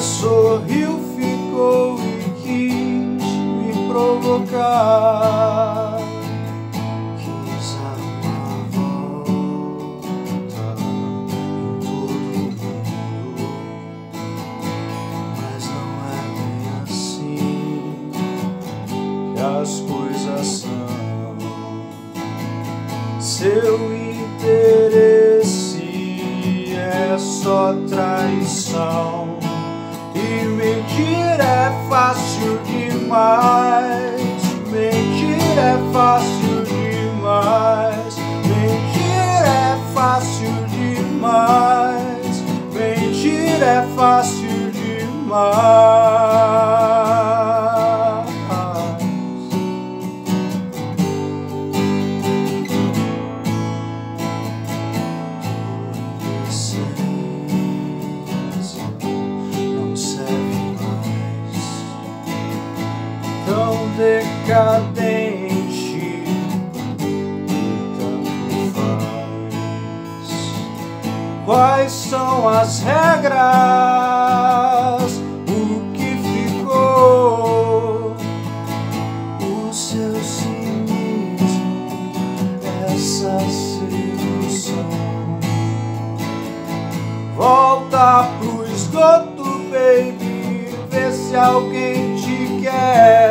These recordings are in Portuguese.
sorriu, ficou e quis me provocar. Quis a volta em todo mundo, mas não é bem assim que as coisas são. Seu interesse é só traição. E mentir é fácil demais. Mentir é fácil demais. Mentir é fácil demais. Mentir é fácil demais. Tão decadente tanto faz. Quais são as regras? O que ficou? O seu cinismo, essa sedução. Volta pro esgoto, baby. Vê se alguém te quer.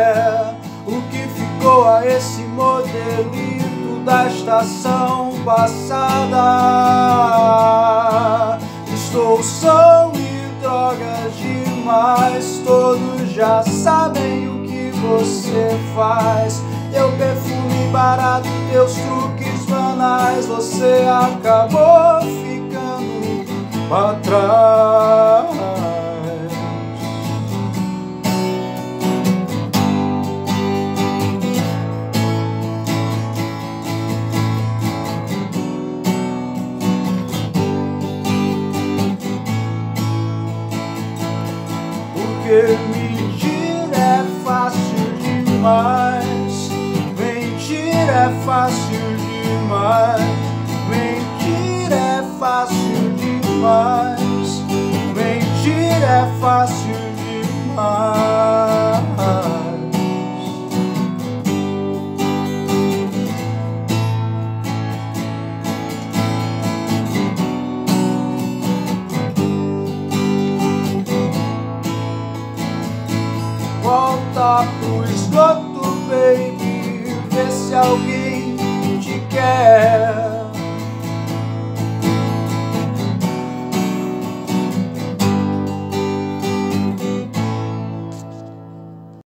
Modelito da estação passada? Estou são e drogas demais. Todos já sabem o que você faz. Teu perfume barato, teus truques banais. Você acabou ficando pra trás. Porque mentir é fácil demais. Mentir é fácil demais. Mentir é fácil demais. Mentir é fácil demais. Alguém.